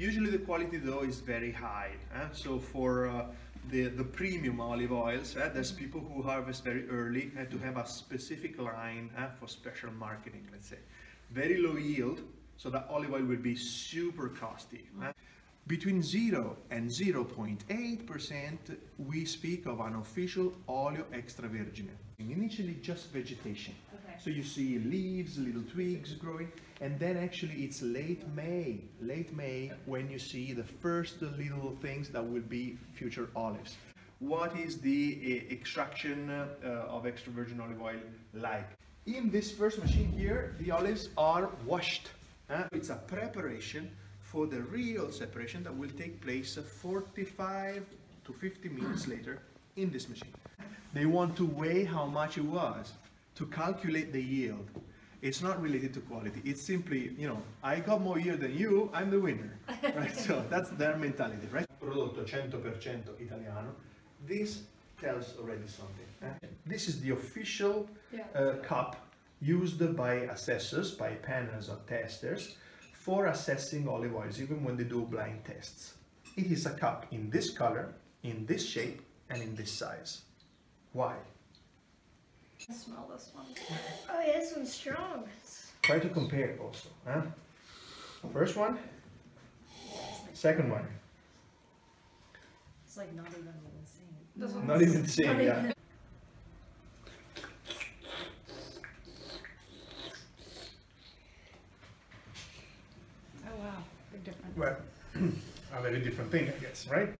Usually the quality though is very high. eh? So for uh, the, the premium olive oils, eh, there's people who harvest very early eh, to have a specific line eh, for special marketing, let's say. Very low yield, so that olive oil will be super costly. eh? Between 0 and 0.8% we speak of an official olio extravergine. Initially just vegetation. So you see leaves, little twigs growing, and then actually it's late May, late May when you see the first little things that will be future olives. What is the uh, extraction uh, of extra virgin olive oil like? In this first machine here, the olives are washed. uh, It's a preparation for the real separation that will take place uh, 45 to 50 minutes later in this machine. They want to weigh how much it was to calculate the yield. It's not related to quality. It's simply, you know, I got more yield than you, I'm the winner. Right? so that's their mentality, right? Prodotto 100% italiano. This tells already something. eh? This is the official Yeah. uh, cup used by assessors, by panels of testers, for assessing olive oils, even when they do blind tests. It is a cup in this color, in this shape, and in this size. Why? Smell this one. Oh yeah, this one's strong. Try to compare also. Huh? First one, second one. It's like not even the same. This Not even the same, yeah. Oh wow, big difference. Well, a very different thing, I guess, right?